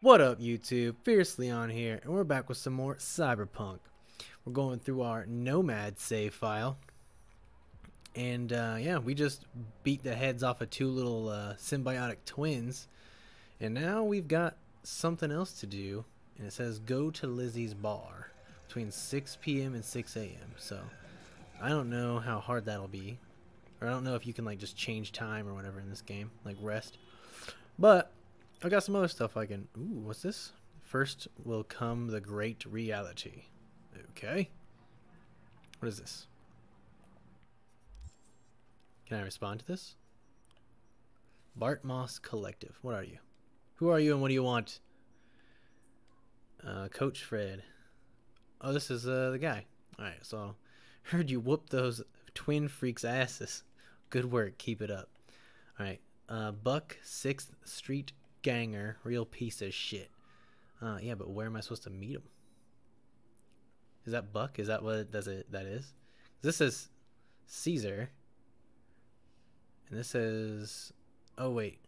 What up, YouTube? FierceLeon here, and we're back with some more Cyberpunk. We're going through our Nomad save file, and uh, yeah, we just beat the heads off of two little uh, symbiotic twins, and now we've got something else to do, and it says go to Lizzie's bar between 6 p.m. and 6 a.m. So I don't know how hard that'll be, or I don't know if you can like just change time or whatever in this game, like rest, but I got some other stuff I can. Ooh, what's this? First will come the great reality. Okay. What is this? Can I respond to this? Bartmoss Collective. What are you? Who are you and what do you want? Uh, Coach Fred. Oh, this is uh, the guy. Alright, so heard you whoop those twin freaks' asses. Good work. Keep it up. Alright. Uh, Buck, 6th Street ganger, real piece of shit. Uh, yeah, but where am I supposed to meet him? Is that Buck? Is that what does it that is? This is Caesar. And this is oh wait.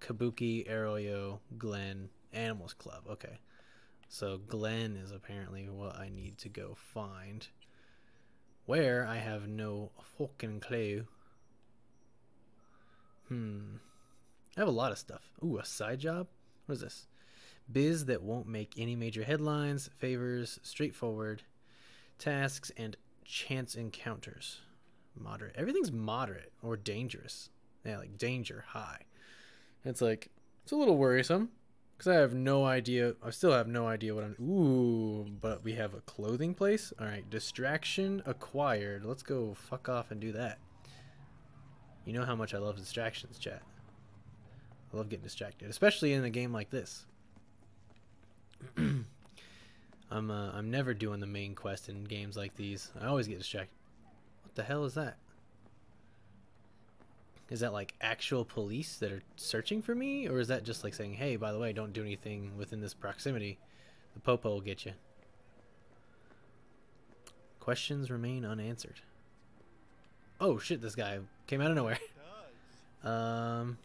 Kabuki, Arroyo, Glen Animals Club. Okay. So Glen is apparently what I need to go find. Where I have no fucking clue. Hmm. I have a lot of stuff. Ooh, a side job? What is this? Biz that won't make any major headlines, favors, straightforward, tasks, and chance encounters. Moderate. Everything's moderate or dangerous. Yeah, like danger high. It's like, it's a little worrisome because I have no idea. I still have no idea what I'm. Ooh, but we have a clothing place. All right, distraction acquired. Let's go fuck off and do that. You know how much I love distractions, chat. I love getting distracted, especially in a game like this. I'm uh, I'm never doing the main quest in games like these. I always get distracted. What the hell is that? Is that like actual police that are searching for me, or is that just like saying, "Hey, by the way, don't do anything within this proximity. The popo will get you." Questions remain unanswered. Oh shit! This guy came out of nowhere. um.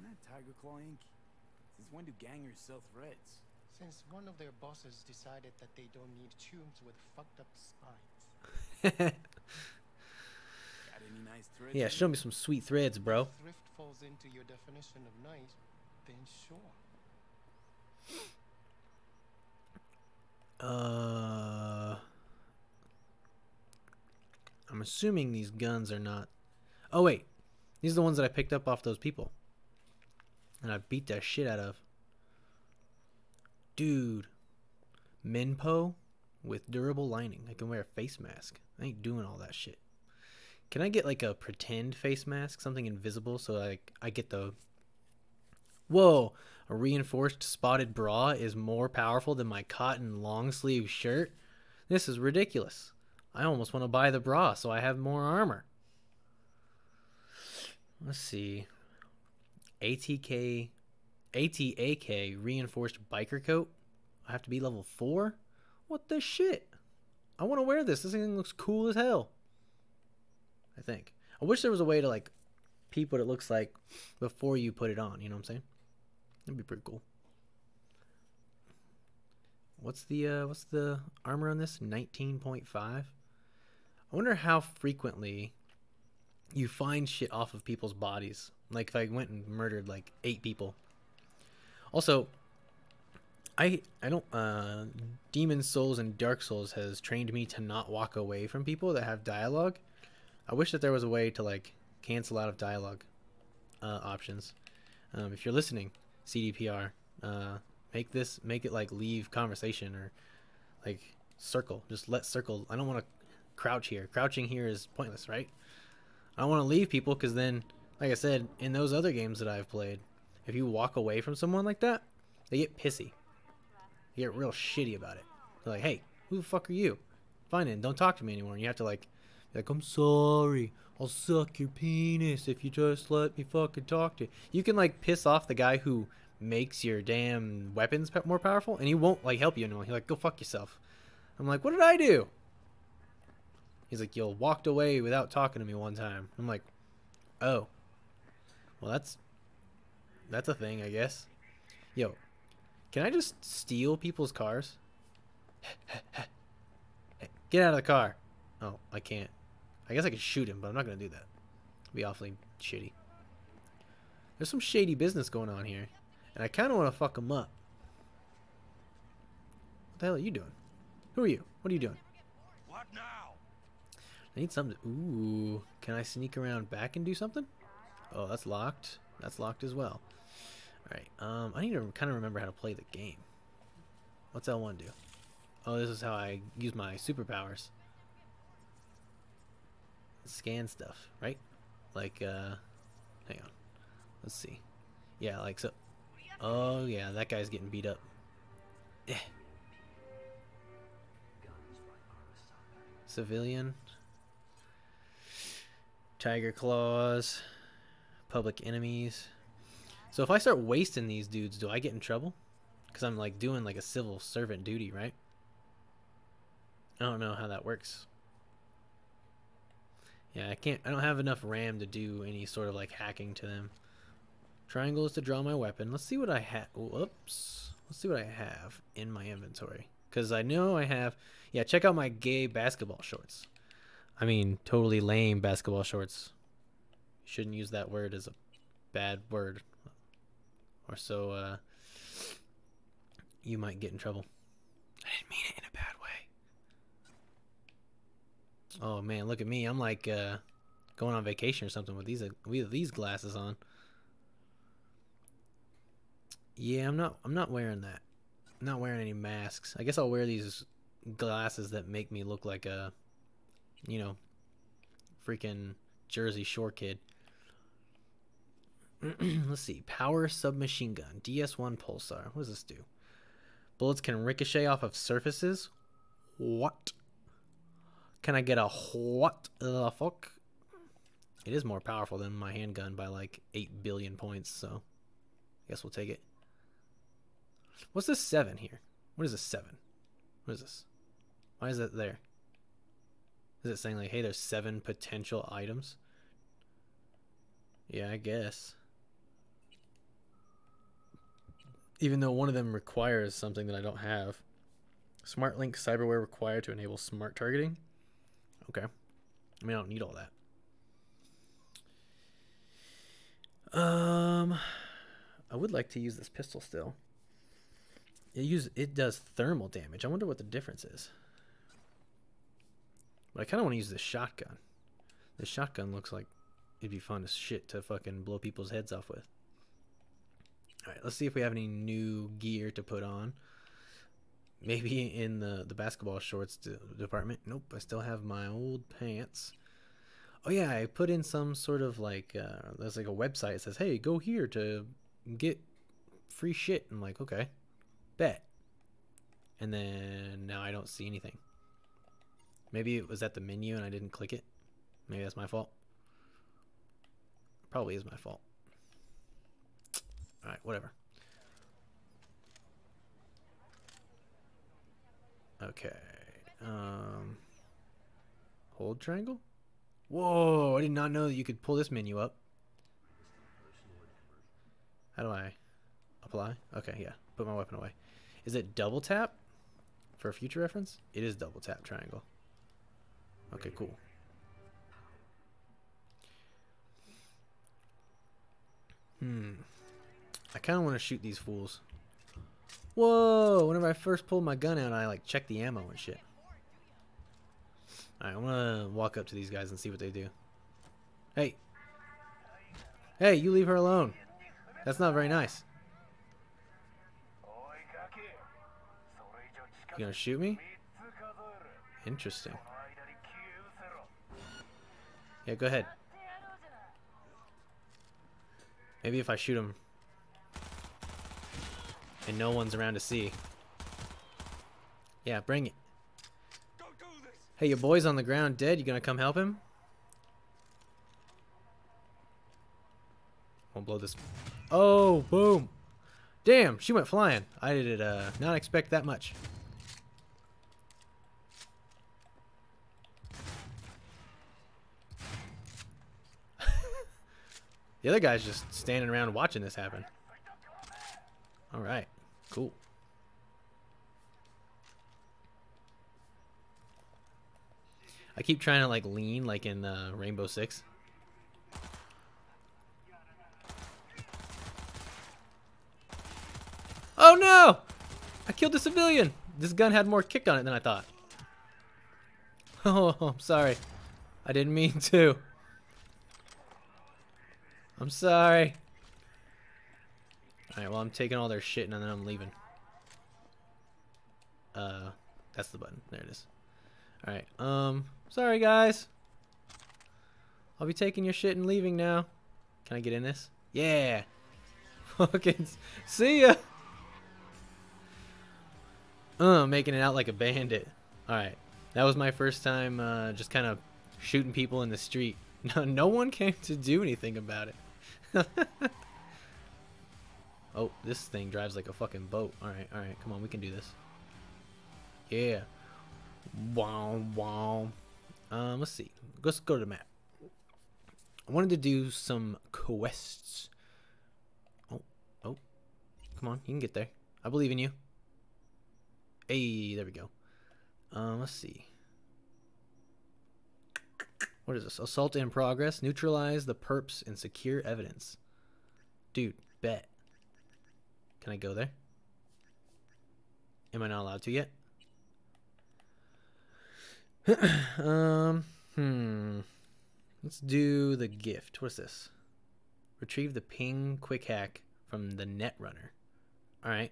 That Tyger Claw Inc. Since when do gangers sell threads? Since one of their bosses decided that they don't need tombs with fucked up spines. Got any nice threads? yeah, show me some sweet threads, bro. Thrift falls into your definition of nice, then sure. Uh, I'm assuming these guns are not. Oh wait, these are the ones that I picked up off those people, and I beat that shit out of. Dude, Menpo with durable lining. I can wear a face mask. I ain't doing all that shit. Can I get like a pretend face mask, something invisible, so like I get the. Whoa, a reinforced spotted bra is more powerful than my cotton long sleeve shirt. This is ridiculous. I almost want to buy the bra so I have more armor. Let's see. ATK ATAK reinforced biker coat. I have to be level 4? What the shit? I want to wear this. This thing looks cool as hell. I think. I wish there was a way to like peep what it looks like before you put it on, you know what I'm saying? That'd be pretty cool. What's the uh what's the armor on this? 19.5. I wonder how frequently you find shit off of people's bodies. Like if I went and murdered like 8 people. Also, I I don't uh Demon's Souls and Dark Souls has trained me to not walk away from people that have dialogue. I wish that there was a way to like cancel out of dialogue uh, options. Um, if you're listening, CDPR, uh, make this make it like leave conversation or like circle. Just let circle. I don't want to crouch here. Crouching here is pointless, right? I don't want to leave people because then, like I said, in those other games that I've played, if you walk away from someone like that, they get pissy. They get real shitty about it. They're like, "Hey, who the fuck are you? Fine, then don't talk to me anymore." And you have to like, like, "I'm sorry. I'll suck your penis if you just let me fucking talk to you." You can like piss off the guy who makes your damn weapons more powerful, and he won't like help you anymore. He's like, "Go fuck yourself." I'm like, "What did I do?" He's like, "Yo, walked away without talking to me one time." I'm like, "Oh, well, that's that's a thing, I guess." Yo, can I just steal people's cars? Get out of the car. Oh, I can't. I guess I could shoot him, but I'm not gonna do that. It'd be awfully shitty. There's some shady business going on here, and I kind of want to fuck him up. What the hell are you doing? Who are you? What are you doing? What now? I need something. Ooh, can I sneak around back and do something? Oh, that's locked. That's locked as well. All right. Um, I need to kind of remember how to play the game. What's L1 do? Oh, this is how I use my superpowers. Scan stuff, right? Like, uh, hang on. Let's see. Yeah, like so. Oh yeah, that guy's getting beat up. Eh. Civilian. Tyger claws. Public enemies. So if I start wasting these dudes, do I get in trouble? Because I'm like doing like a civil servant duty, right? I don't know how that works. Yeah, I can't. I don't have enough RAM to do any sort of like hacking to them. Triangle is to draw my weapon. Let's see what I have. Whoops. Let's see what I have in my inventory. Because I know I have. Yeah, check out my gay basketball shorts. I mean, totally lame basketball shorts. You Shouldn't use that word as a bad word. Or so uh, you might get in trouble. I didn't mean it in a bad way. Oh man, look at me. I'm like uh, going on vacation or something with these uh, with these glasses on. Yeah, I'm not I'm not wearing that. I'm not wearing any masks. I guess I'll wear these glasses that make me look like a you know, freaking Jersey Shore kid. Let's see. Power submachine gun. DS1 pulsar. What does this do? Bullets can ricochet off of surfaces. What? Can I get a what the fuck? It is more powerful than my handgun by like 8 billion points, so I guess we'll take it. What's this 7 here? What is this 7? What is this? Why is that there? Is it saying like, hey, there's 7 potential items? Yeah, I guess. Even though one of them requires something that I don't have. Smart Link cyberware required to enable smart targeting. Okay. I mean, I don't need all that. Um, I would like to use this pistol still. It use it does thermal damage. I wonder what the difference is. But I kind of want to use this shotgun. This shotgun looks like it'd be fun as shit to fucking blow people's heads off with. All right, let's see if we have any new gear to put on. Maybe in the the basketball shorts de- department. Nope, I still have my old pants. Oh yeah, I put in some sort of like uh, there's like a website that says, "Hey, go here to get free shit." I'm like, okay, bet. And then now I don't see anything. Maybe it was at the menu and I didn't click it. Maybe that's my fault. Probably is my fault. All right, whatever. Okay. Um, hold triangle? Whoa, I did not know that you could pull this menu up. How do I apply? Okay, yeah. Put my weapon away. Is it double tap for a future reference? It is double tap triangle. Okay, cool. Hmm. I kind of want to shoot these fools. Whoa! Whenever I first pulled my gun out, I like checked the ammo and shit. Alright, I'm gonna walk up to these guys and see what they do. Hey! Hey, you leave her alone! That's not very nice. You gonna shoot me? Interesting. Yeah, go ahead. Maybe if I shoot him and no one's around to see. Yeah, bring it. Hey, your boy's on the ground dead. You gonna come help him? Won't blow this. Oh, boom. Damn, she went flying. I did uh, not expect that much. The other guy's just standing around watching this happen. All right, cool. I keep trying to like lean like in uh, Rainbow Six. Oh no! I killed a civilian. This gun had more kick on it than I thought. Oh, I'm sorry. I didn't mean to. I'm sorry. Alright, well I'm taking all their shit and then I'm leaving. Uh, that's the button. There it is. Alright, um, sorry guys. I'll be taking your shit and leaving now. Can I get in this? Yeah. Fucking see ya. Uh, making it out like a bandit. Alright. That was my first time uh, just kind of shooting people in the street. No, no one came to do anything about it. oh, this thing drives like a fucking boat. Alright, alright. Come on, we can do this. Yeah. Wow, wow. Um, let's see. Let's go to the map. I wanted to do some quests. Oh, oh. Come on, you can get there. I believe in you. Hey, there we go. Um, let's see. What is this? Assault in progress. Neutralize the perps and secure evidence. Dude, bet. Can I go there? Am I not allowed to yet? um, hmm. Let's do the gift. What's this? Retrieve the ping quick hack from the Netrunner. Alright.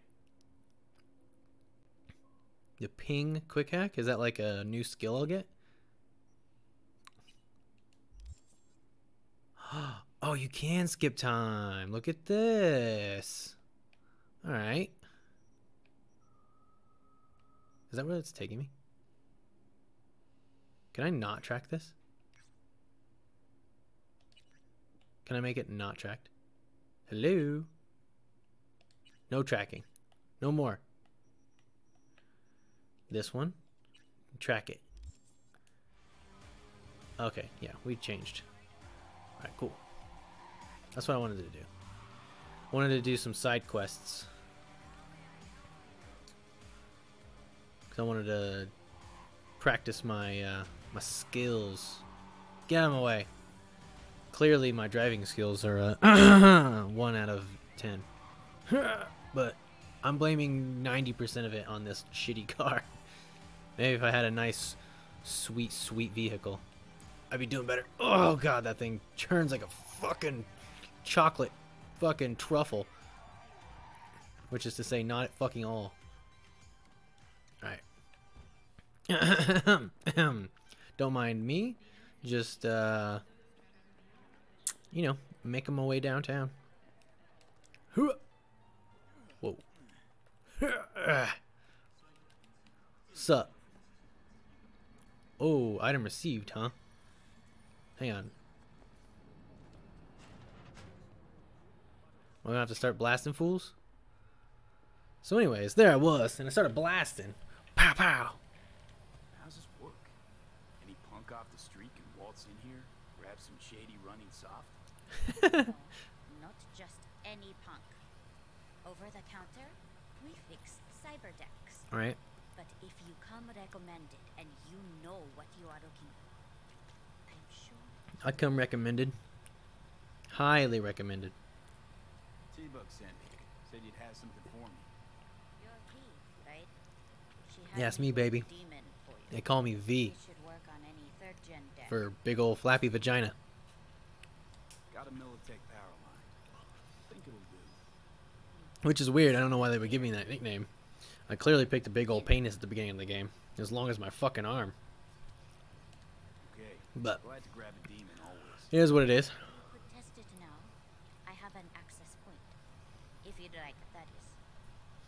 The ping quick hack? Is that like a new skill I'll get? Oh, you can skip time. Look at this. Alright. Is that where it's taking me? Can I not track this? Can I make it not tracked? Hello? No tracking. No more. This one. Track it. Okay, yeah, we changed. Alright, cool. That's what I wanted to do. I wanted to do some side quests. Because I wanted to practice my, uh, my skills. Get out away. Clearly my driving skills are uh, 1 out of 10. but I'm blaming 90% of it on this shitty car. Maybe if I had a nice, sweet, sweet vehicle, I'd be doing better. Oh god, that thing turns like a fucking chocolate fucking truffle. Which is to say, not at fucking all. Alright. Don't mind me. Just, uh, you know, making my way downtown. Whoa. Sup? Oh, item received, huh? Hang on. We're gonna have to start blasting fools? So anyways, there I was, and I started blasting. Pow pow! How's this work? Any punk off the street can waltz in here, grab some shady running soft? Not just any punk. Over the counter, we fix cyber decks. Alright. But if you come recommended and you know what you are looking for, I'm sure I come recommended. Highly recommended. T-Bug sent me. Said you'd have something for me. you're V, right? She Yeah, it's me, baby. Demon for you. They call me V work on any third gen deck. for big old flappy vagina. Got a Militech power line. Think it'll do. Which is weird. I don't know why they would give me that nickname. I clearly picked a big old penis at the beginning of the game. As long as my fucking arm. Okay. But Glad to grab a demon always. it is what it is. You could test it now. I have an access point. If you'd like.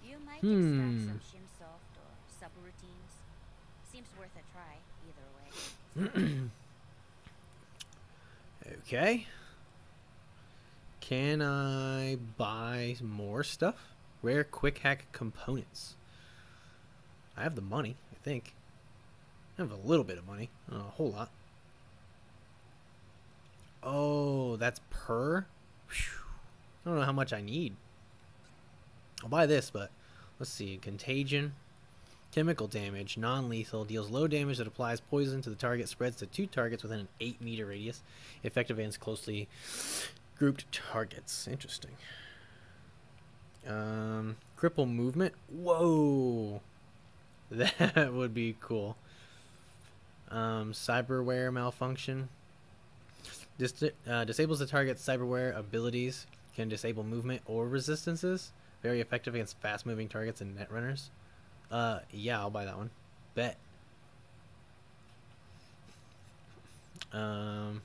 You might Hmm. extract some shimsoft or subroutines. Seems worth a try, either way. Okay. Can I buy more stuff? Rare quick hack components. I have the money, I think. I have a little bit of money, not a whole lot. Oh, that's per? Phew. I don't know how much I need. I'll buy this, but let's see. Contagion. Chemical damage, non-lethal, deals low damage that applies poison to the target, spreads to two targets within an 8 meter radius, effective against closely grouped targets. Interesting. Um, cripple movement. Whoa, that would be cool. Um, cyberware malfunction. Dis- uh, disables the target's cyberware abilities. Can disable movement or resistances. Very effective against fast-moving targets and net runners. Uh, yeah, I'll buy that one. Bet. Um,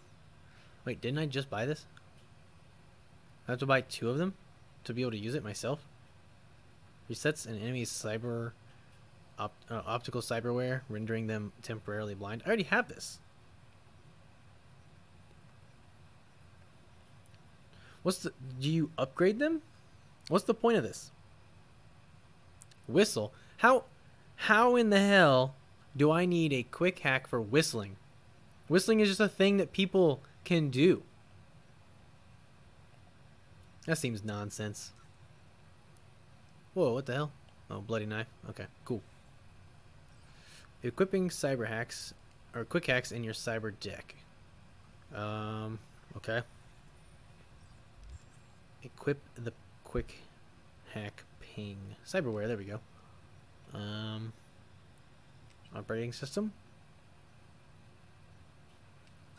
wait, didn't I just buy this? I have to buy two of them to be able to use it myself. Resets an enemy's cyber op- uh, optical cyberware, rendering them temporarily blind. I already have this. What's the? Do you upgrade them? What's the point of this? Whistle. How how in the hell do I need a quick hack for whistling? Whistling is just a thing that people can do. That seems nonsense. Whoa, what the hell? Oh, bloody knife. Okay, cool. Equipping cyber hacks or quick hacks in your cyber deck. Um, okay. Equip the quick hack ping. Cyberware, there we go. Um, operating system.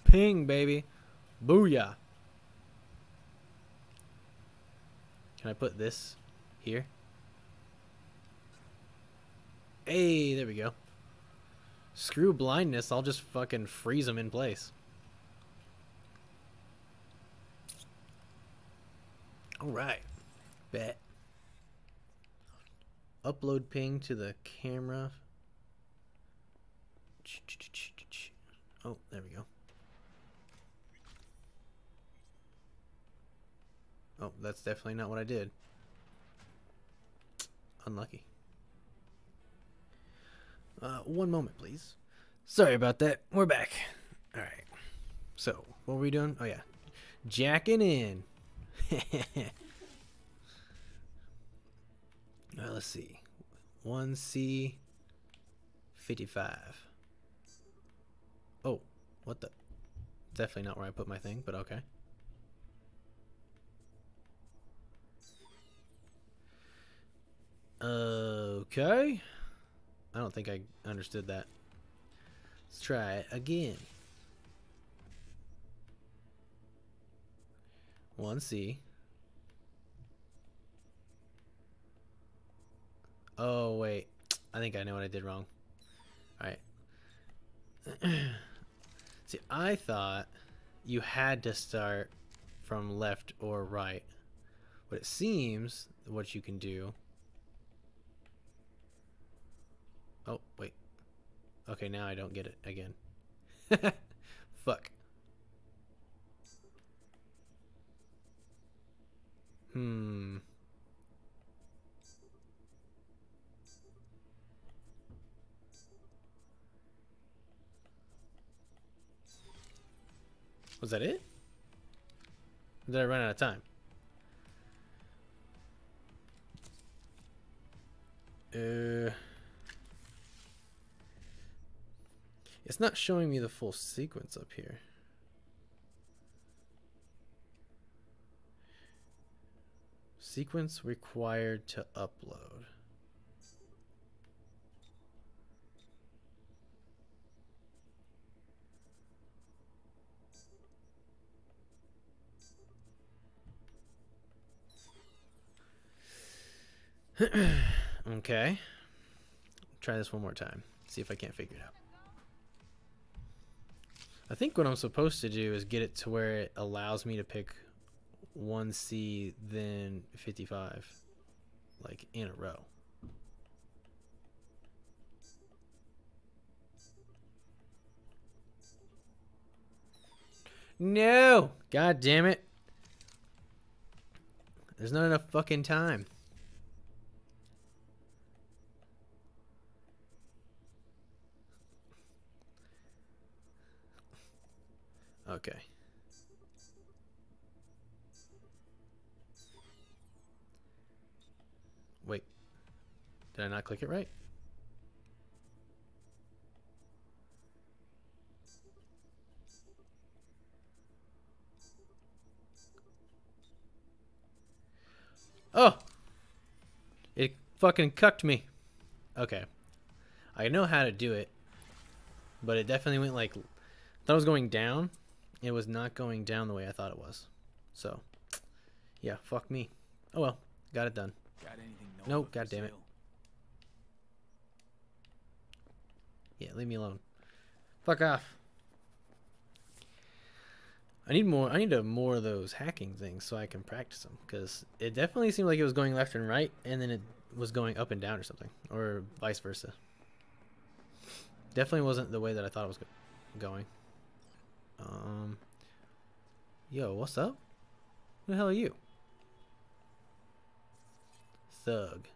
Ping, baby. Booyah. Can I put this here? Hey, there we go. Screw blindness, I'll just fucking freeze them in place. Alright. Bet. Upload ping to the camera. Oh, there we go. Oh, that's definitely not what I did. Unlucky. Uh, one moment, please. Sorry about that. We're back. All right. So, what were we doing? Oh yeah, jacking in. Right, let's see. One C. Fifty-five. Oh, what the? Definitely not where I put my thing, but okay. Okay. I don't think I understood that. Let's try it again. 1C. Oh, wait. I think I know what I did wrong. Alright. See, I thought you had to start from left or right. But it seems what you can do Oh, wait. Okay, now I don't get it again. Fuck. Hmm. Was that it? Or did I run out of time? Uh... It's not showing me the full sequence up here. Sequence required to upload. okay. Try this one more time. See if I can't figure it out. I think what I'm supposed to do is get it to where it allows me to pick 1C, then 55, like in a row. No! God damn it. There's not enough fucking time. Okay. Did I not click it right? Oh! It fucking cucked me. Okay. I know how to do it. But it definitely went like... I thought it was going down. It was not going down the way I thought it was. So, yeah, fuck me. Oh well, got it done. Got anything Nope, God damn it. Yeah, leave me alone. Fuck off. I need more. I need a, more of those hacking things so I can practice them. Because it definitely seemed like it was going left and right, and then it was going up and down or something, or vice versa. Definitely wasn't the way that I thought it was go- going. Um. Yo, what's up? Who the hell are you? Thug.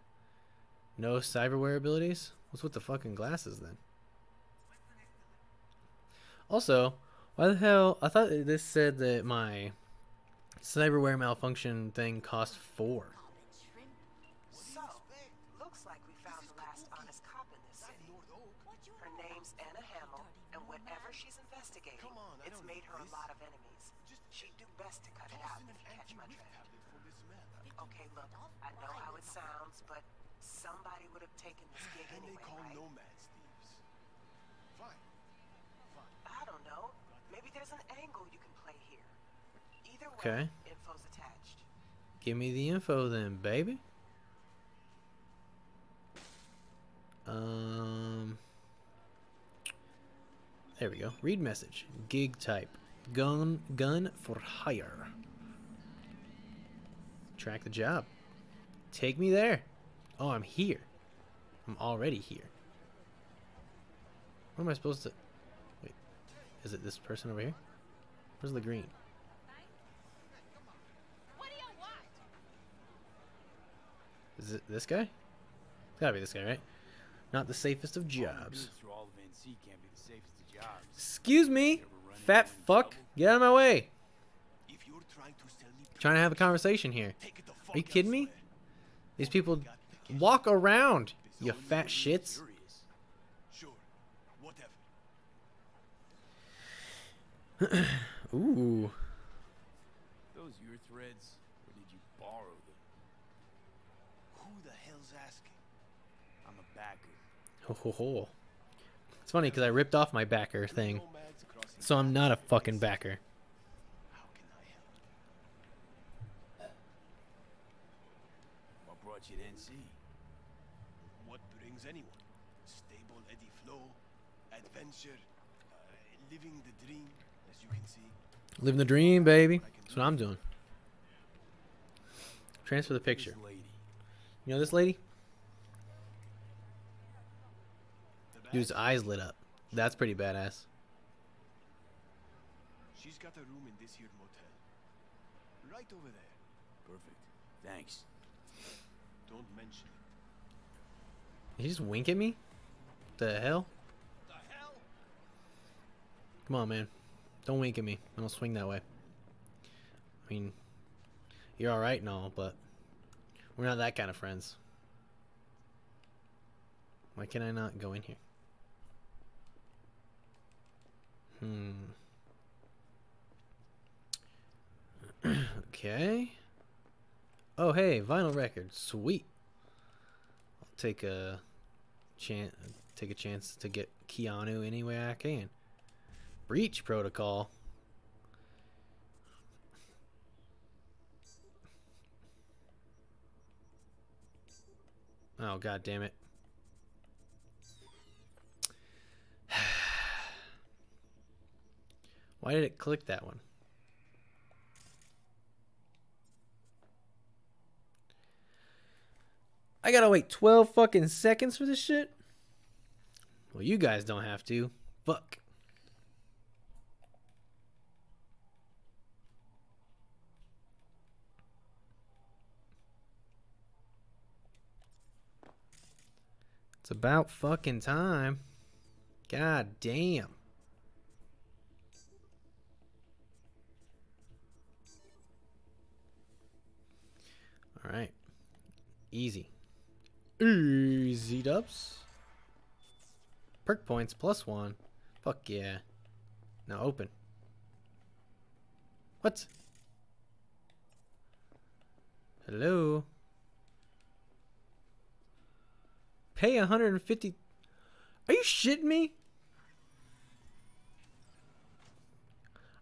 No cyberware abilities? What's with the fucking glasses then? Also, why the hell? I thought this said that my cyberware malfunction thing cost four. So, looks like we found the last honest cop in this city. Her name's Anna Hamill, and whatever she's investigating, it's made her a lot of enemies. She'd do best to cut it out if you catch my drift. Okay, look, I know how it sounds, but somebody would have taken this gig And they anyway, call right? nomads thieves. Fine. I don't know. Maybe there's an angle you can play here. Either way, Okay. info's attached. Give me the info then, baby. Um. There we go. Read message. Gig type. Gun gun for hire. Track the job. Take me there. Oh, I'm here. I'm already here. What am I supposed to Wait. Is it this person over here? Where's the green? Is it this guy? It's gotta be this guy, right? Not the safest of jobs. goods through all of NC can't be the safest of jobs. Excuse me, fat fuck. Get out of my way. Trying to sell me trying to have a conversation here. take it the fuck Are you kidding me? These people Got the cash. walk around, you fat shits. Furious. Sure. Whatever. Ooh. Those your threads, or did you borrow them? Who the hell's asking? I'm a backer. Ho ho. It's funny because I ripped off my backer thing, so I'm not a fucking backer. You to NC? What brings anyone? Stable Eddie flow, adventure, living the dream, as you can see. Living the dream, baby. That's what I'm doing. Transfer the picture. You know this lady? The Dude's eyes lit up. That's pretty badass. She's got a room in this here motel. Right over there. Perfect. Thanks. Don't mention it. Did he just wink at me? The hell? The hell? Come on, man. Don't wink at me. I don't swing that way. I mean, you're alright and all, but we're not that kind of friends. Why can I not go in here? Hmm. okay. Oh, hey, vinyl record. Sweet. I'll take a chance. Take a chance to get Keanu any way I can. Breach protocol. Oh god damn it. Why did it click that one? I gotta wait 12 fucking seconds for this shit? Well, you guys don't have to. Fuck. It's about fucking time. God damn. All right. Easy. Easy dubs. Perk points plus one. Fuck yeah. Now open. What? Hello? Pay 150. Are you shitting me?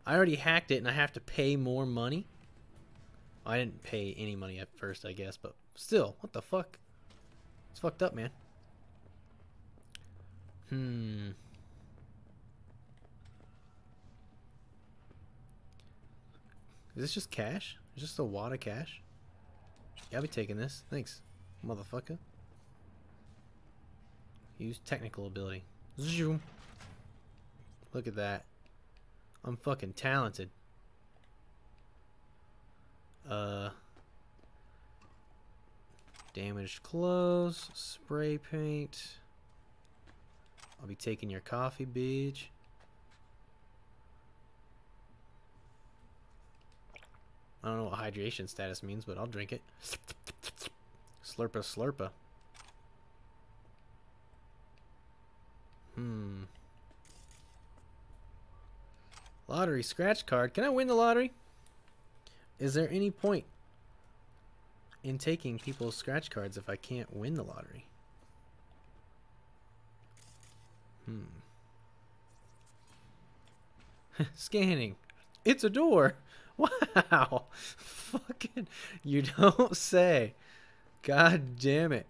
I already hacked it and I have to pay more money? I didn't pay any money at first, I guess, but still, what the fuck? It's fucked up, man. Hmm. Is this just cash? Is this a wad of cash? Yeah, I'll be taking this. Thanks, motherfucker. Use technical ability. Zoom. Look at that. I'm fucking talented. Uh, damaged clothes, spray paint. I'll be taking your coffee, bitch. I don't know what hydration status means, but I'll drink it. Slurpa slurpa. Hmm. Lottery scratch card. Can I win the lottery? Is there any point in taking people's scratch cards if I can't win the lottery? Hmm. Scanning. It's a door. Wow. Fucking. You don't say. God damn it.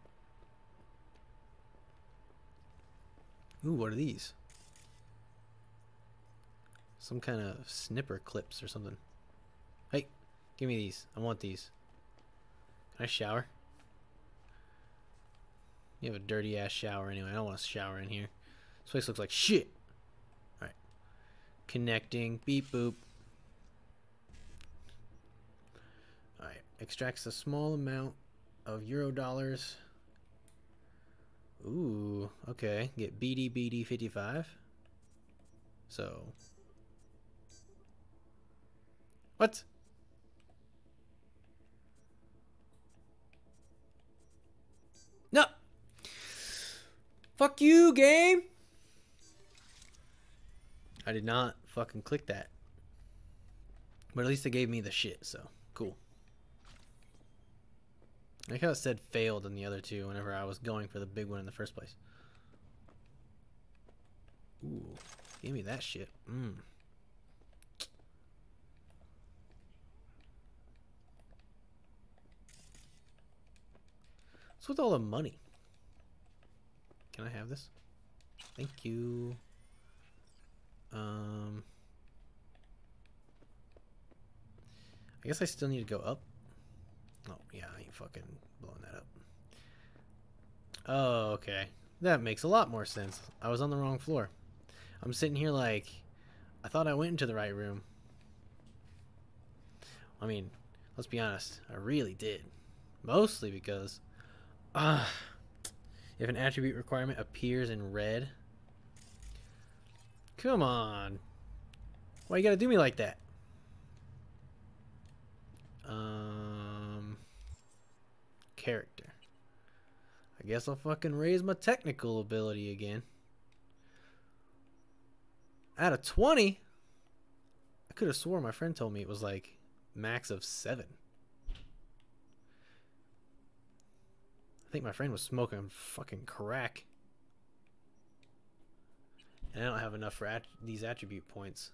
Ooh, what are these? Some kind of snipper clips or something. Give me these. I want these. Can I shower? You have a dirty ass shower anyway. I don't want to shower in here. This place looks like shit. Alright. Connecting. Beep boop. Alright. Extracts a small amount of euro dollars. Ooh, okay. Get BD BD 55. So. What? Fuck you, game. I did not fucking click that. But at least it gave me the shit, so cool. I like how it said failed in the other two whenever I was going for the big one in the first place. Ooh, give me that shit. Mmm. What's with all the money? Can I have this? Thank you. Um, I guess I still need to go up. Oh, yeah, I ain't fucking blowing that up. Oh, okay. That makes a lot more sense. I was on the wrong floor. I'm sitting here like, I thought I went into the right room. I mean, let's be honest, I really did. Mostly because, ah, if an attribute requirement appears in red, come on. Why you gotta do me like that? Um, character. I guess I'll fucking raise my technical ability again. Out of 20? I could have swore my friend told me it was like max of 7. I think my friend was smoking fucking crack. And I don't have enough for at these attribute points.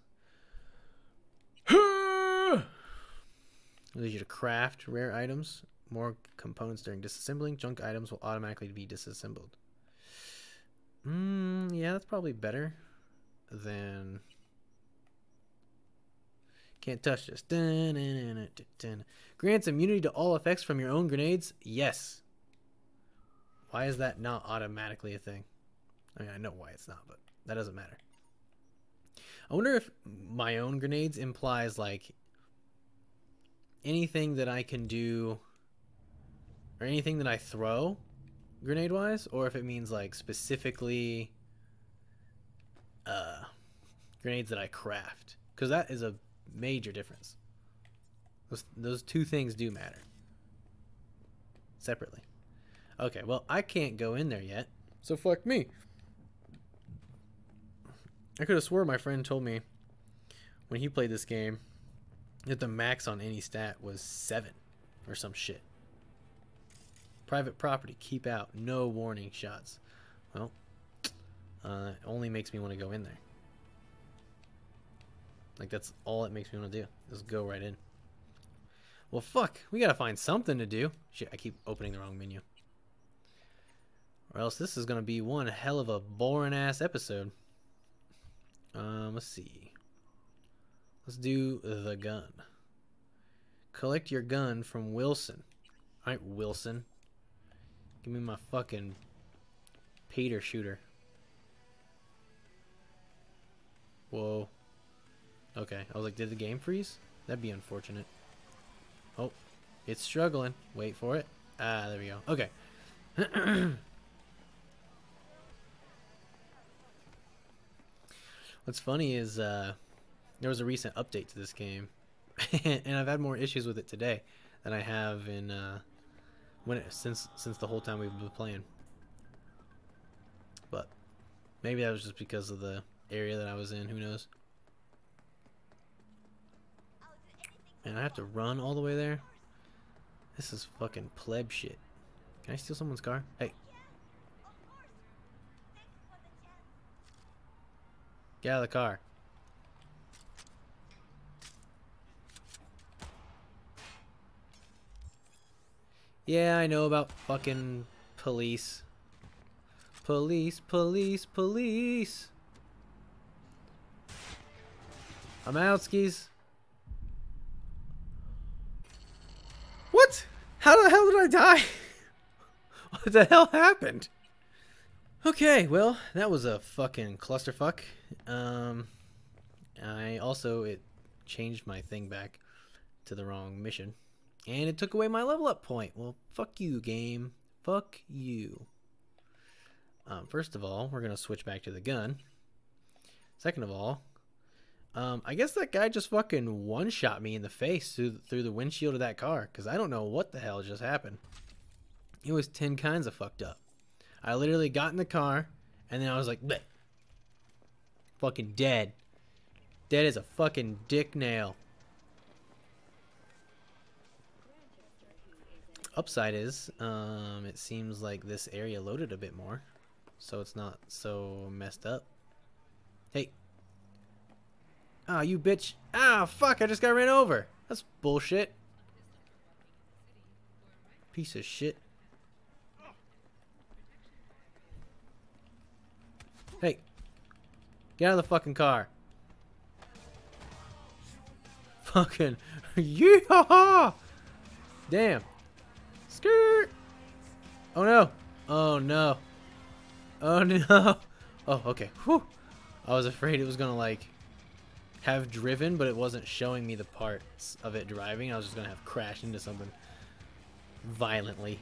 Allows you to craft rare items, more components during disassembling. Junk items will automatically be disassembled. Mm, yeah, that's probably better than. Can't touch this. Dun, dun, dun, Grants immunity to all effects from your own grenades? Yes. Why is that not automatically a thing? I mean, I know why it's not, but that doesn't matter. I wonder if my own grenades implies like anything that I can do or anything that I throw grenade wise or if it means like specifically uh grenades that I craft cuz that is a major difference. Those those two things do matter separately. Okay, well, I can't go in there yet. So fuck me. I could have swore my friend told me when he played this game that the max on any stat was 7 or some shit. Private property, keep out, no warning shots. Well, uh, it only makes me want to go in there. Like, that's all it makes me want to do. Just go right in. Well, fuck. We gotta find something to do. Shit, I keep opening the wrong menu. Or else this is gonna be one hell of a boring ass episode. Um, let's see. Let's do the gun. Collect your gun from Wilson. Alright, Wilson. Give me my fucking Peter shooter. Whoa. Okay, I was like, did the game freeze? That'd be unfortunate. Oh, it's struggling. Wait for it. Ah, there we go. Okay. What's funny is uh, there was a recent update to this game, and I've had more issues with it today than I have in uh, when it, since since the whole time we've been playing. But maybe that was just because of the area that I was in. Who knows? And I have to run all the way there? This is fucking pleb shit. Can I steal someone's car? Hey. Get out of the car. Yeah, I know about fucking police. Police, police, police. I'm out, skis. What? How the hell did I die? what the hell happened? Okay, well, that was a fucking clusterfuck. Um, I also, it changed my thing back to the wrong mission. And it took away my level up point. Well, fuck you, game. Fuck you. Um, first of all, we're going to switch back to the gun. Second of all, um, I guess that guy just fucking one-shot me in the face through, through the windshield of that car. Because I don't know what the hell just happened. It was 10 kinds of fucked up. I literally got in the car, and then I was like, Bleh. Fucking dead. Dead as a fucking dick nail. Upside is, um, it seems like this area loaded a bit more. So it's not so messed up. Hey. Ah, oh, you bitch. Ah, fuck, I just got ran over. That's bullshit. Piece of shit. Hey. Get out of the fucking car. Fucking. Yeehaw! Damn. Skirt! Oh no. Oh no. Oh no. Oh, okay. Whew. I was afraid it was gonna like have driven, but it wasn't showing me the parts of it driving. I was just gonna have crashed into something violently.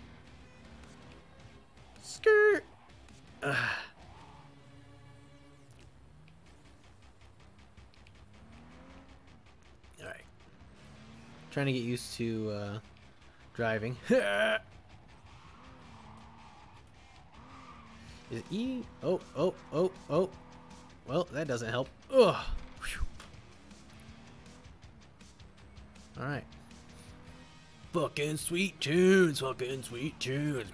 Skirt! Ugh. Trying to get used to uh, driving. Is it E? Oh, oh, oh, oh. Well, that doesn't help. Ugh. Alright. Fucking sweet tunes, fucking sweet tunes.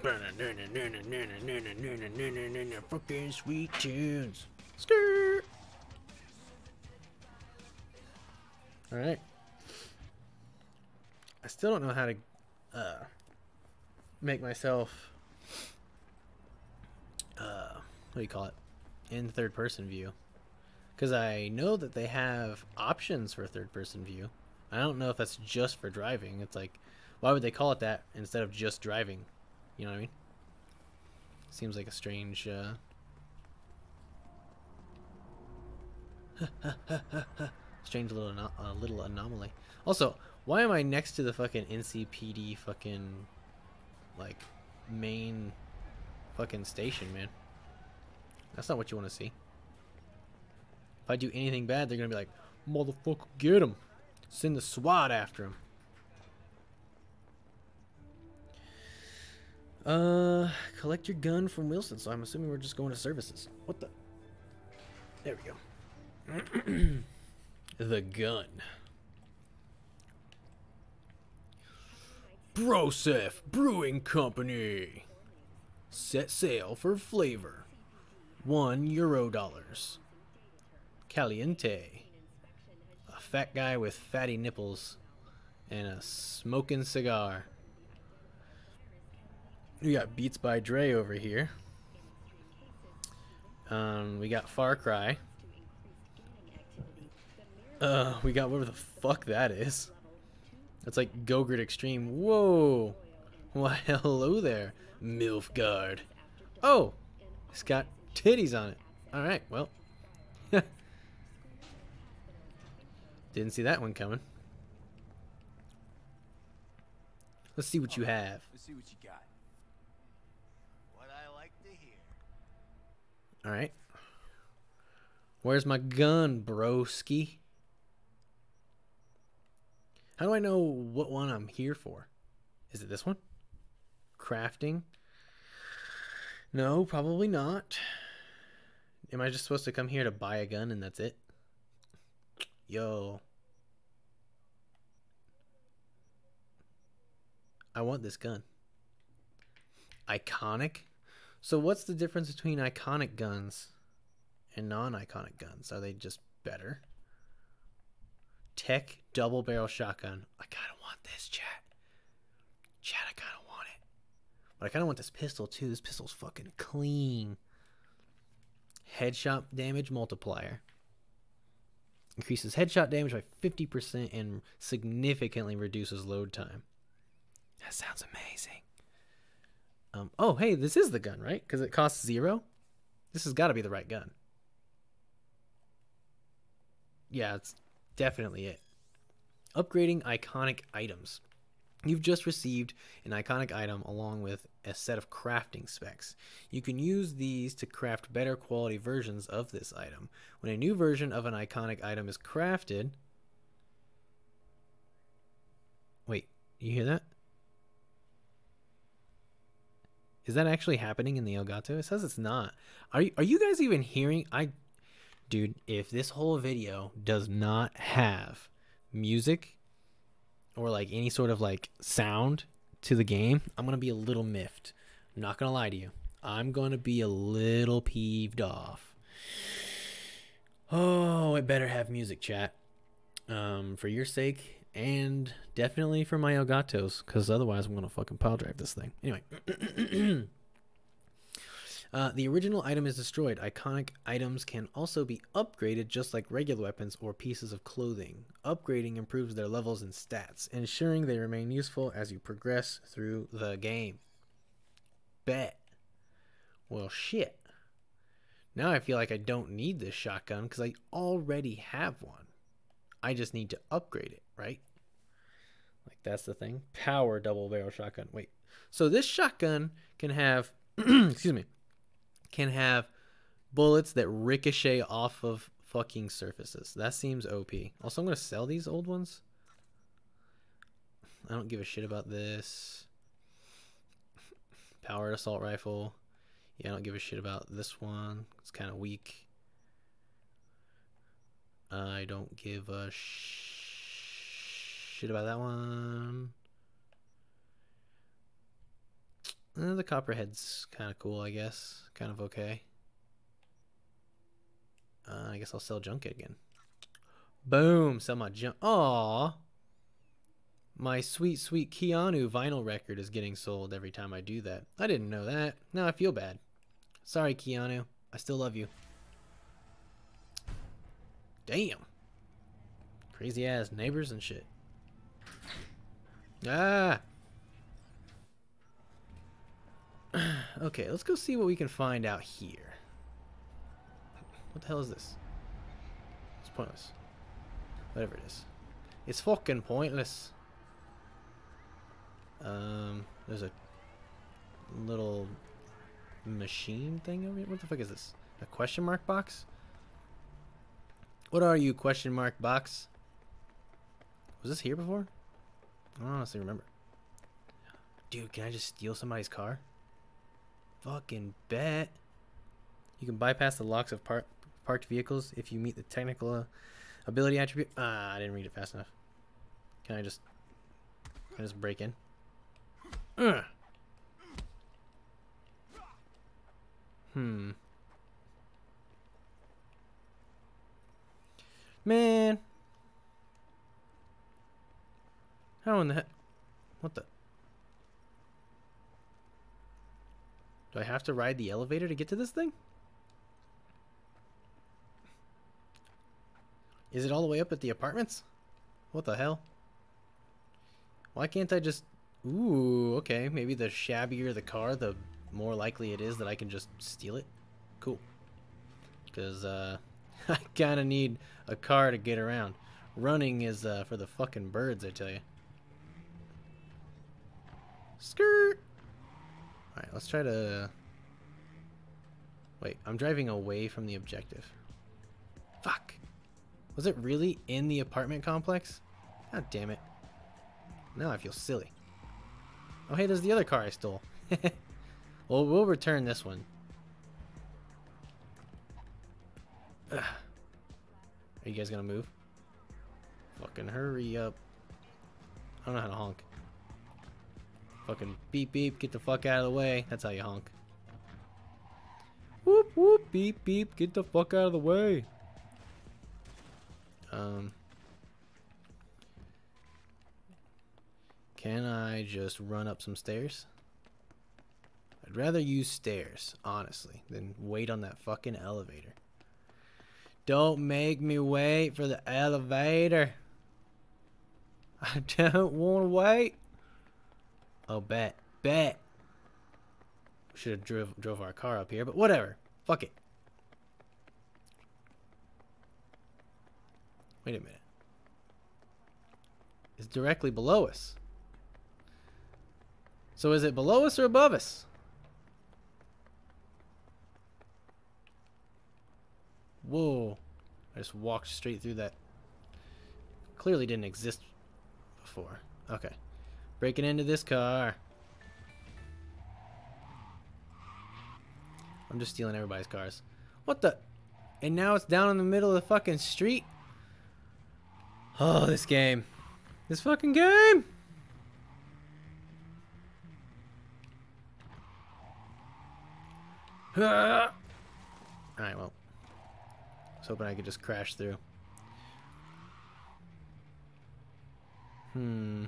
Fucking sweet tunes. Skirt. Alright. I still don't know how to uh, make myself uh, what do you call it in third person view because I know that they have options for third person view. I don't know if that's just for driving. It's like, why would they call it that instead of just driving? You know what I mean? Seems like a strange. Uh... strange little uh, little anomaly. Also, why am I next to the fucking NCPD fucking like main fucking station, man? That's not what you want to see. If I do anything bad, they're gonna be like, motherfucker, get him. Send the SWAT after him. Uh, collect your gun from Wilson. So I'm assuming we're just going to services. What the? There we go. the gun. Broseph Brewing Company. Set sail for flavor. One euro dollars. Caliente. A fat guy with fatty nipples and a smoking cigar. We got Beats by Dre over here. Um, we got Far Cry. Uh, we got whatever the fuck that is. That's like Gogurt Extreme. Whoa. Why, hello there, MILF Guard. Oh, it's got titties on it. Alright, well. Didn't see that one coming. Let's see what you have. Let's see what you got. What I like to hear. Alright. Where's my gun, broski? How do I know what one I'm here for? Is it this one? Crafting? No, probably not. Am I just supposed to come here to buy a gun and that's it? Yo. I want this gun. Iconic? So what's the difference between iconic guns and non-iconic guns? Are they just better? Tech double barrel shotgun. I kind of want this, chat. Chat, I kind of want it. But I kind of want this pistol too. This pistol's fucking clean. Headshot damage multiplier. Increases headshot damage by 50% and significantly reduces load time. That sounds amazing. Um, oh, hey, this is the gun, right? Because it costs zero. This has got to be the right gun. Yeah, it's definitely it. Upgrading iconic items. You've just received an iconic item along with a set of crafting specs. You can use these to craft better quality versions of this item. When a new version of an iconic item is crafted. Wait, you hear that? Is that actually happening in the Elgato? It says it's not. Are you, are you guys even hearing? I, dude, if this whole video does not have music or like any sort of like sound to the game, I'm gonna be a little miffed. I'm not gonna lie to you. I'm gonna be a little peeved off. Oh, it better have music, chat. Um, for your sake and definitely for my Elgatos, because otherwise I'm gonna fucking pile drive this thing. Anyway. Uh, the original item is destroyed. Iconic items can also be upgraded just like regular weapons or pieces of clothing. Upgrading improves their levels and stats, ensuring they remain useful as you progress through the game. Bet. Well, shit. Now I feel like I don't need this shotgun because I already have one. I just need to upgrade it, right? Like that's the thing. Power double barrel shotgun. Wait. So this shotgun can have excuse me can have bullets that ricochet off of fucking surfaces. That seems OP. Also, I'm going to sell these old ones. I don't give a shit about this. Powered assault rifle. Yeah, I don't give a shit about this one. It's kind of weak. I don't give a sh shit about that one. Uh, the copperhead's kind of cool, I guess. Kind of okay. Uh, I guess I'll sell junk again. Boom! Sell my junk. Aww! My sweet, sweet Keanu vinyl record is getting sold every time I do that. I didn't know that. Now I feel bad. Sorry, Keanu. I still love you. Damn. Crazy ass neighbors and shit. Ah! okay, let's go see what we can find out here. What the hell is this? It's pointless. Whatever it is. It's fucking pointless. Um, there's a little machine thing over here. What the fuck is this? A question mark box? What are you, question mark box? Was this here before? I don't honestly remember. Dude, can I just steal somebody's car? Fucking bet. You can bypass the locks of par- parked vehicles if you meet the technical uh, ability attribute. Ah, I didn't read it fast enough. Can I just, can I just break in? Ugh. Hmm. Man. How in the heck? What the? Do I have to ride the elevator to get to this thing? Is it all the way up at the apartments? What the hell? Why can't I just... Ooh, okay. Maybe the shabbier the car, the more likely it is that I can just steal it. Cool. Because, uh... I kind of need a car to get around. Running is, uh, for the fucking birds, I tell you. Skirt! Alright, let's try to... Wait, I'm driving away from the objective. Fuck! Was it really in the apartment complex? God damn it. Now I feel silly. Oh hey, there's the other car I stole. well, we'll return this one. Ugh. Are you guys gonna move? Fucking hurry up. I don't know how to honk. Fucking beep beep, get the fuck out of the way. That's how you honk. Whoop whoop, beep beep, get the fuck out of the way. Um. Can I just run up some stairs? I'd rather use stairs, honestly, than wait on that fucking elevator. Don't make me wait for the elevator. I don't want to wait. Oh, bet. Bet. Should have drove, drove our car up here, but whatever. Fuck it. Wait a minute. It's directly below us. So is it below us or above us? Whoa. I just walked straight through that. Clearly didn't exist before. Okay. Breaking into this car. I'm just stealing everybody's cars. What the? And now it's down in the middle of the fucking street? Oh, this game. This fucking game! Alright, well. I was hoping I could just crash through. Hmm.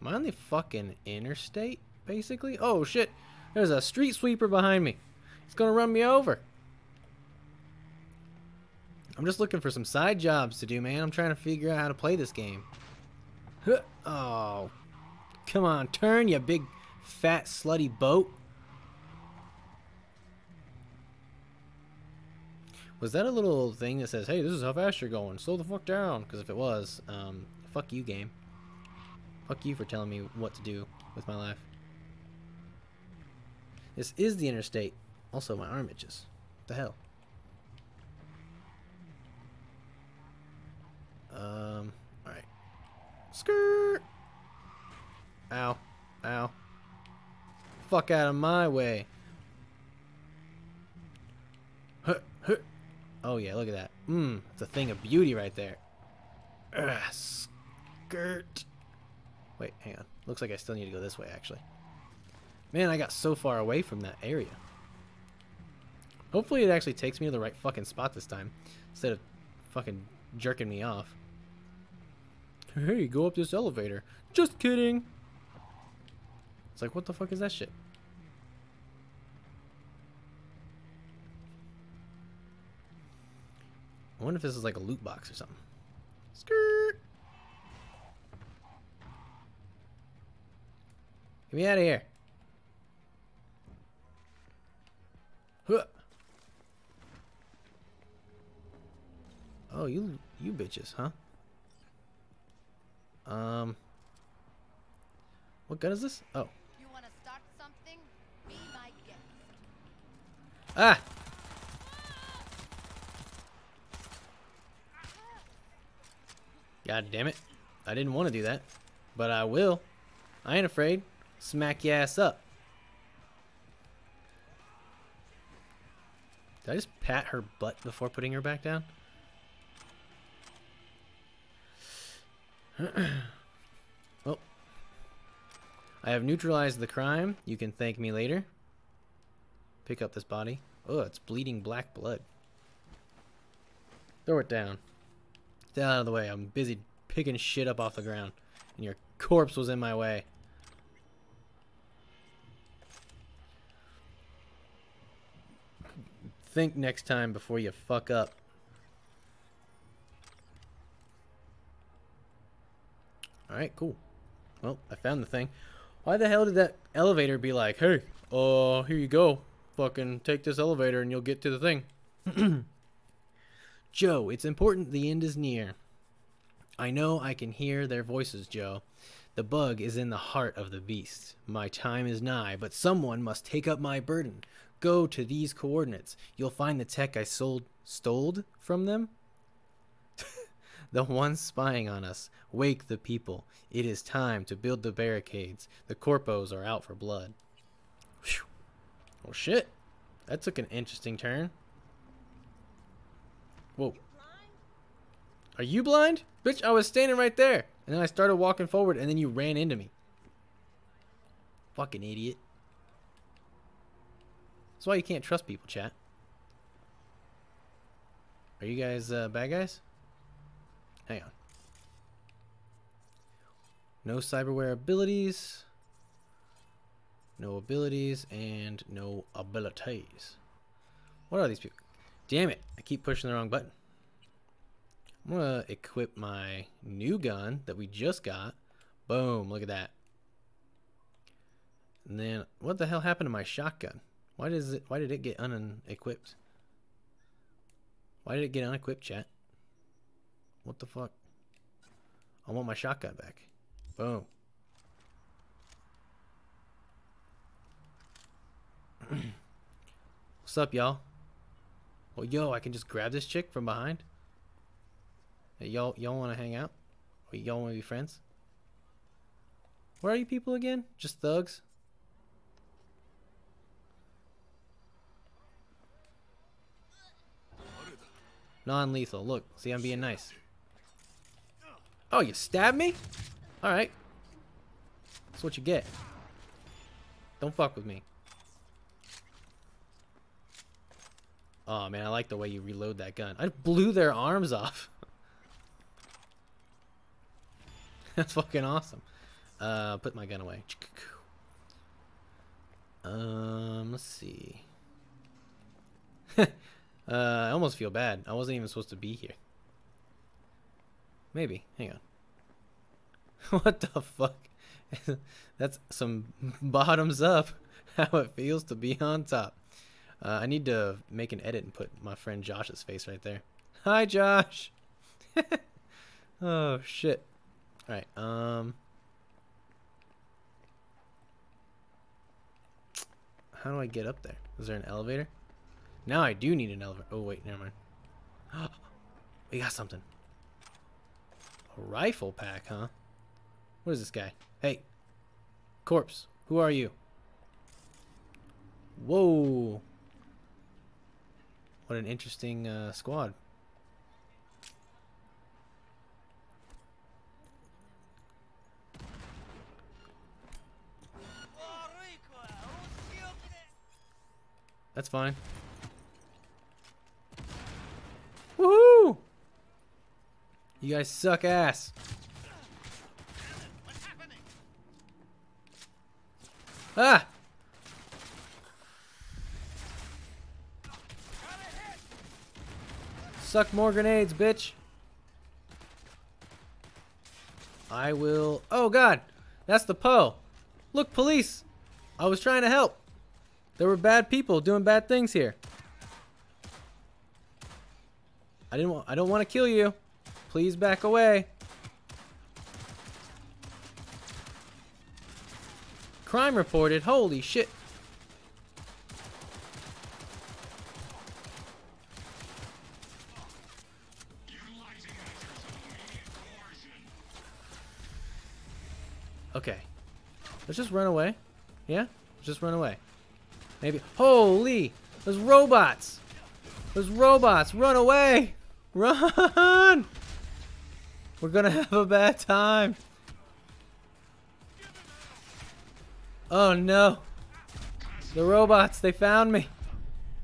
Am I on the fucking interstate, basically? Oh, shit. There's a street sweeper behind me. He's gonna run me over. I'm just looking for some side jobs to do, man. I'm trying to figure out how to play this game. Oh. Come on, turn, you big, fat, slutty boat. Was that a little thing that says, hey, this is how fast you're going. Slow the fuck down. Because if it was, um, fuck you, game. Fuck you for telling me what to do with my life. This is the interstate. Also, my arm itches. What the hell? Um, alright. Skirt! Ow. Ow. Fuck out of my way. Oh yeah, look at that. Mmm, it's a thing of beauty right there. Ugh, skirt. Wait, hang on. Looks like I still need to go this way, actually. Man, I got so far away from that area. Hopefully it actually takes me to the right fucking spot this time. Instead of fucking jerking me off. Hey, go up this elevator. Just kidding. It's like, what the fuck is that shit? I wonder if this is like a loot box or something. Skirt. Get me out of here. Huh. Oh, you you bitches, huh? Um. What gun is this? Oh. You want to start something? Be my guest. Ah! God damn it. I didn't want to do that. But I will. I ain't afraid. Smack your ass up. Did I just pat her butt before putting her back down? oh. I have neutralized the crime. You can thank me later. Pick up this body. Oh, it's bleeding black blood. Throw it down. Get out of the way. I'm busy picking shit up off the ground. And your corpse was in my way. Think next time before you fuck up. Alright, cool. Well, I found the thing. Why the hell did that elevator be like, hey, uh, here you go. Fucking take this elevator and you'll get to the thing. Joe, it's important the end is near. I know I can hear their voices, Joe. The bug is in the heart of the beast. My time is nigh, but someone must take up my burden. Go to these coordinates. You'll find the tech I sold stoled from them. the ones spying on us. Wake the people. It is time to build the barricades. The corpos are out for blood. Whew. Oh shit. That took an interesting turn. Whoa. Are you blind? Bitch, I was standing right there. And then I started walking forward and then you ran into me. Fucking idiot. That's why you can't trust people, chat. Are you guys uh, bad guys? Hang on. No cyberware abilities. No abilities and no abilities. What are these people? Damn it. I keep pushing the wrong button. I'm to equip my new gun that we just got. Boom. Look at that. And then, what the hell happened to my shotgun? Why does it? Why did it get unequipped? Why did it get unequipped, chat? What the fuck? I want my shotgun back. Boom. What's up, y'all? Well, yo, I can just grab this chick from behind. Hey, y'all, y'all want to hang out? Or y'all want to be friends? Where are you people again? Just thugs? Non-lethal. Look, see, I'm being nice. Oh, you stabbed me? Alright. That's what you get. Don't fuck with me. Oh, man, I like the way you reload that gun. I blew their arms off. That's fucking awesome. Uh, put my gun away. Um, let's see. Uh, I almost feel bad. I wasn't even supposed to be here. Maybe. Hang on. what the fuck? That's some bottoms up how it feels to be on top. Uh, I need to make an edit and put my friend Josh's face right there. Hi, Josh. oh shit. All right. Um. How do I get up there? Is there an elevator? Now I do need an elevator. Oh, wait, never mind. we got something. A rifle pack, huh? What is this guy? Hey. Corpse. Who are you? Whoa. What an interesting uh, squad. That's fine. Woohoo! You guys suck ass. Ah! Suck more grenades, bitch. I will... Oh, God. That's the Poe. Look, police. I was trying to help. There were bad people doing bad things here. I didn't. I don't want to kill you. Please back away. Crime reported. Holy shit. Okay. Let's just run away. Yeah? Just run away. Maybe. Holy! Those robots! Those robots! Run away! Run! We're gonna have a bad time. Oh no. The robots, they found me.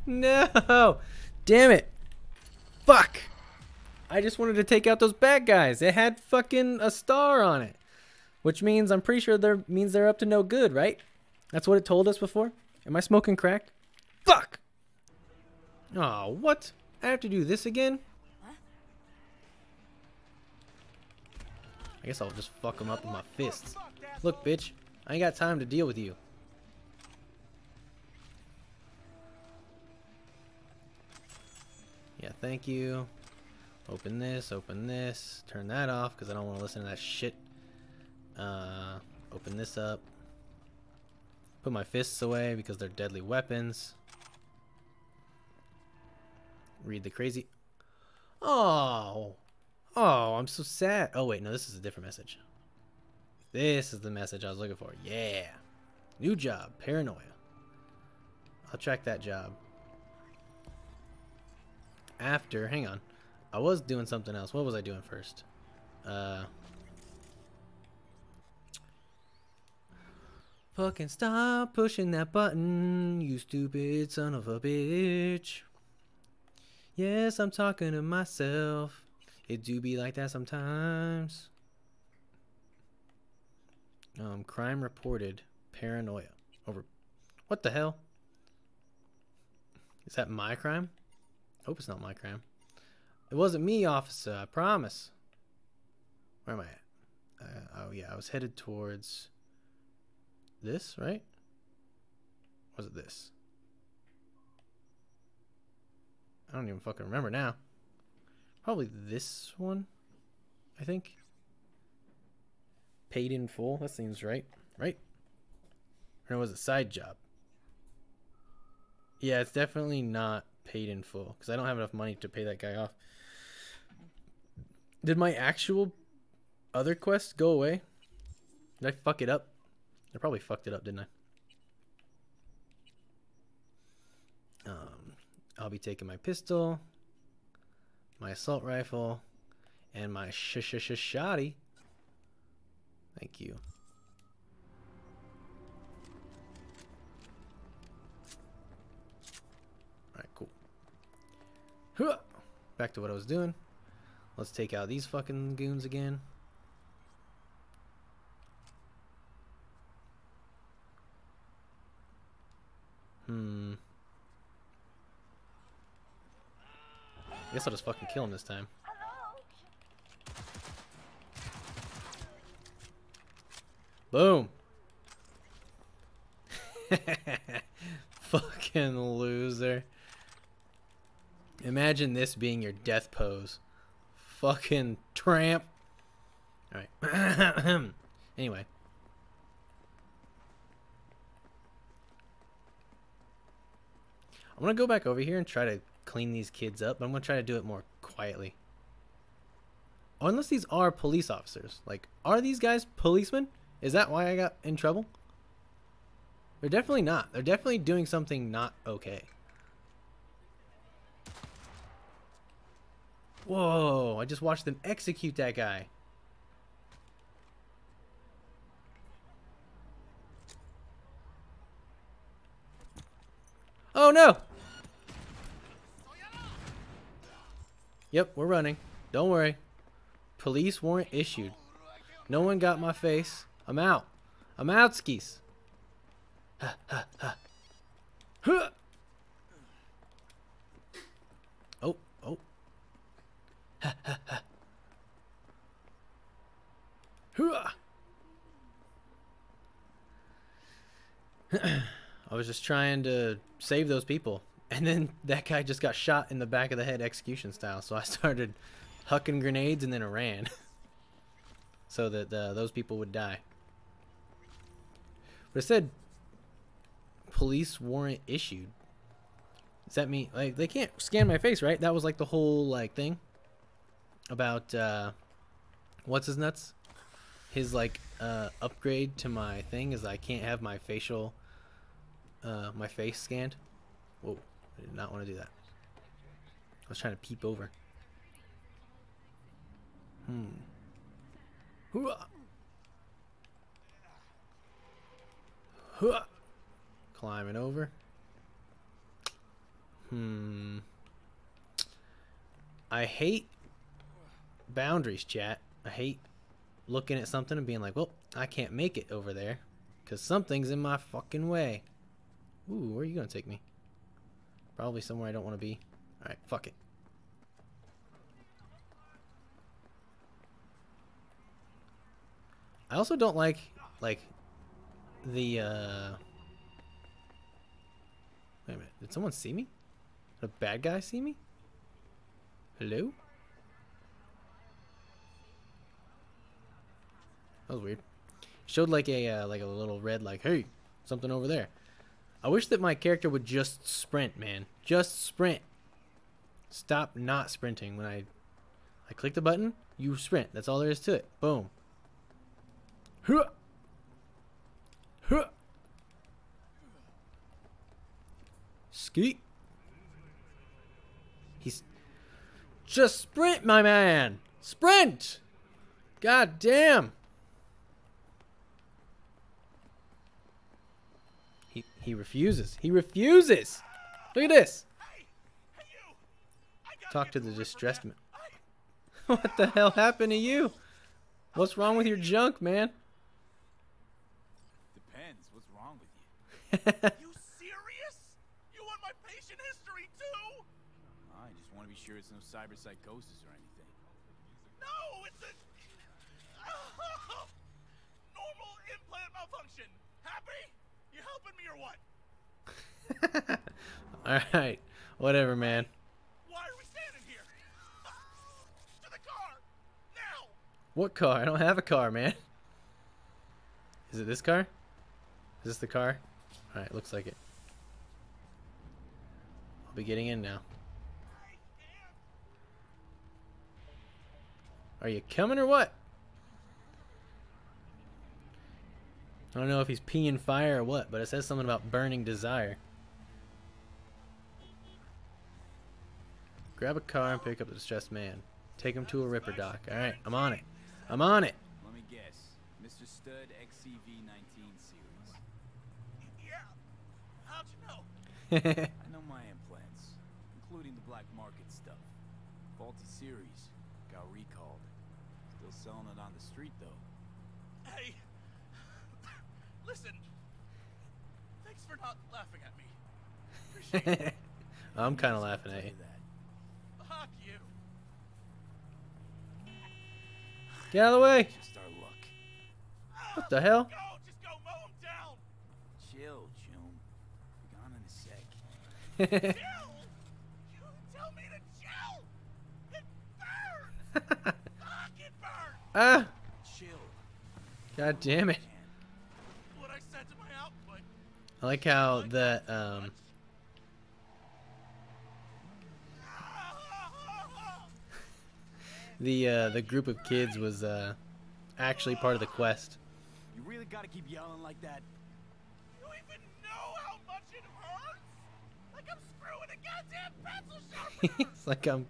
No! Damn it. Fuck! I just wanted to take out those bad guys. It had fucking a star on it. Which means I'm pretty sure they're means they're up to no good, right? That's what it told us before. Am I smoking crack? Fuck! Oh, what? I have to do this again? I guess I'll just fuck them up with my fists. Look, bitch. I ain't got time to deal with you. Yeah, thank you. Open this, open this. Turn that off because I don't want to listen to that shit. Uh, open this up. Put my fists away because they're deadly weapons. Read the crazy. Oh. Oh, I'm so sad. Oh, wait, no, this is a different message. This is the message I was looking for. Yeah. New job, paranoia. I'll track that job. After, hang on. I was doing something else. What was I doing first? Uh. Fucking stop pushing that button, you stupid son of a bitch. Yes, I'm talking to myself. It do be like that sometimes. Um, crime reported. Paranoia. Over. What the hell? Is that my crime? Hope it's not my crime. It wasn't me, officer. I promise. Where am I at? Uh, oh, yeah. I was headed towards this, right? Was it this? I don't even fucking remember now. Probably this one, I think. Paid in full. That seems right, right? Or it was a side job? Yeah, it's definitely not paid in full because I don't have enough money to pay that guy off. Did my actual other quest go away? Did I fuck it up? I probably fucked it up, didn't I? Um, I'll be taking my pistol, my assault rifle, and my sh sh sh shotty. Thank you. Alright, cool. Back to what I was doing. Let's take out these fucking goons again. Hmm. I guess I'll just fucking kill him this time. Boom. fucking loser. Imagine this being your death pose. Fucking tramp. Alright. anyway. I'm gonna go back over here and try to clean these kids up, but I'm gonna try to do it more quietly. Unless these are police officers. Like, are these guys policemen? Is that why I got in trouble? They're definitely not. They're definitely doing something not okay. Whoa, I just watched them execute that guy. Oh no! Yep, we're running. Don't worry. Police warrant issued. No one got my face. I'm out. I'm out, skis. Oh, oh. I was just trying to save those people. And then that guy just got shot in the back of the head execution style. So I started hucking grenades and then I ran. so that uh, those people would die. But it said police warrant issued. Does that mean like they can't scan my face, right? That was like the whole like thing about uh what's his nuts? His like uh, upgrade to my thing is I can't have my facial, uh, my face scanned. Whoa, I did not want to do that. I was trying to peep over. Hmm. Hooah! Hooah! Climbing over. Hmm. I hate boundaries, chat. I hate looking at something and being like, well, I can't make it over there because something's in my fucking way. Ooh, where are you going to take me? Probably somewhere I don't want to be. Alright, fuck it. I also don't like, like, the, uh... Wait a minute, did someone see me? Did a bad guy see me? Hello? That was weird. Showed like a uh, like a little red like, hey, something over there. I wish that my character would just sprint, man. Just sprint. Stop not sprinting when I I click the button, you sprint. That's all there is to it. Boom. Huh. Huh. Skeet. He's just sprint, my man. Sprint. God damn. He he refuses. He refuses. Look at this. Talk to the distressed man. what the hell happened to you? What's wrong with your junk, man? Depends. What's wrong with you? You serious? You want my patient history too? I just want to be sure it's no cyberpsychosis or anything. No, it's a normal implant malfunction. Helping me or what? Alright. Whatever, man. Why are we standing here? to the car! Now! What car? I don't have a car, man. Is it this car? Is this the car? Alright, looks like it. I'll be getting in now. Are you coming or what? I don't know if he's peeing fire or what, but it says something about burning desire. Grab a car and pick up the distressed man. Take him to a Ripperdoc. Alright, I'm on it. I'm on it. Let me guess. Mr. Studd XCV-19 series. Yeah. How'd you know? I know my implants, including the black market stuff. Faulty series. Got recalled. Still selling it on the street though. Hey. Listen. Thanks for not laughing at me. Appreciate it. I'm kind of laughing at you. That. Fuck you. Get out of the way. Just our luck. What the hell? Go, just go mow him down. Chill, June. Be gone in a sec. Chill. You tell me to chill. It burns. Fuck, it burns. ah! Chill. God damn it. What I said to my output. I like how the um the uh the group of kids was uh actually part of the quest. You really gotta keep yelling like that? You even know how much it hurts? Like I'm screwing a goddamn pencil sharpener. it's like I'm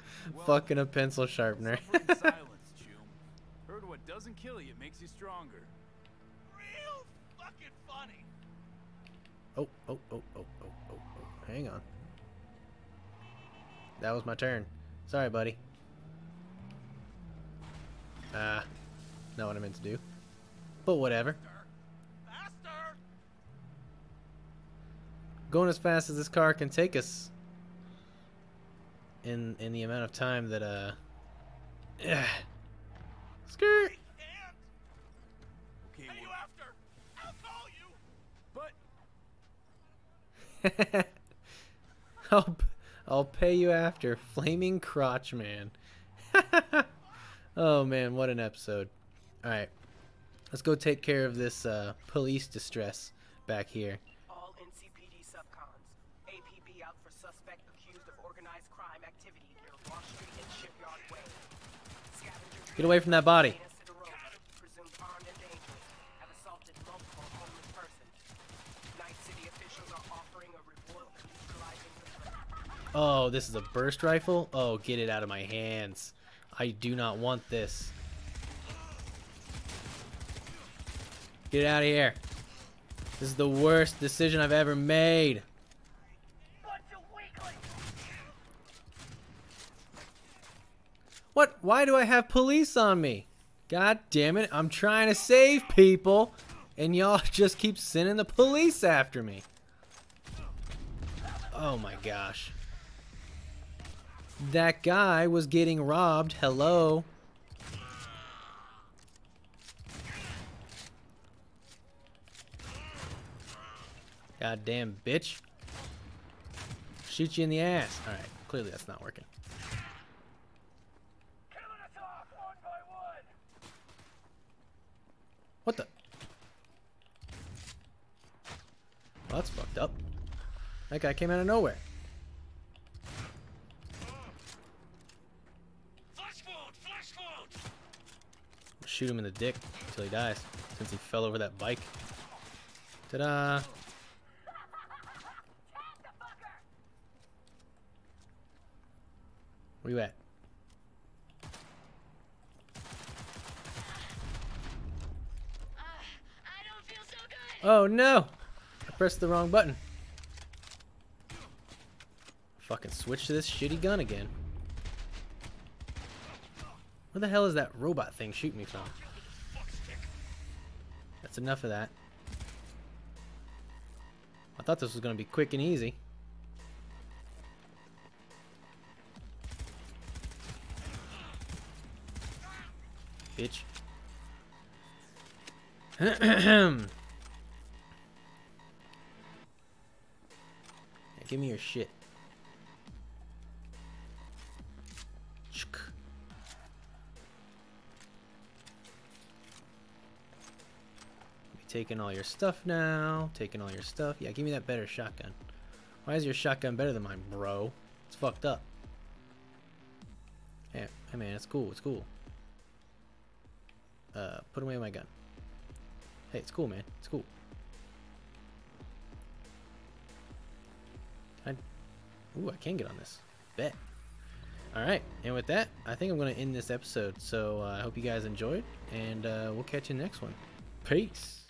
fucking a pencil sharpener. Silence. Heard what doesn't kill you makes you stronger. Real fucking funny. Oh, oh, oh, oh, oh, oh, oh. Hang on. That was my turn. Sorry, buddy. Ah, not what I meant to do. But whatever. Faster. going as fast as this car can take us in in the amount of time that uh skirt I'll call you. but I'll I'll pay you after flaming crotch man oh man what an episode all right let's go take care of this uh police distress back here All NCPD subcons. APB out for suspect accused of organized crime activity near Wall Street and Shipyard Way. Scavenger get away from that body Oh, this is a burst rifle? Oh, get it out of my hands. I do not want this. Get out of here. This is the worst decision I've ever made. What? Why do I have police on me? God damn it, I'm trying to save people, and y'all just keep sending the police after me. Oh my gosh. That guy was getting robbed. Hello. Goddamn bitch. Shoot you in the ass. Alright, clearly that's not working. What the? Well, that's fucked up. That guy came out of nowhere. Shoot him in the dick until he dies, since he fell over that bike. Ta-da! Where you at? Oh no! I pressed the wrong button. Fucking switch to this shitty gun again. Where the hell is that robot thing shooting me from? That's enough of that. I thought this was going to be quick and easy. Bitch. give me your shit. Taking all your stuff now. Taking all your stuff. Yeah, give me that better shotgun. Why is your shotgun better than mine, bro? It's fucked up. Hey, hey man, it's cool. It's cool. Uh, put away my gun. Hey, it's cool, man. It's cool. I, ooh, I can get on this. Bet. Alright, and with that, I think I'm going to end this episode. So uh, I hope you guys enjoyed, and uh, we'll catch you next one. Peace.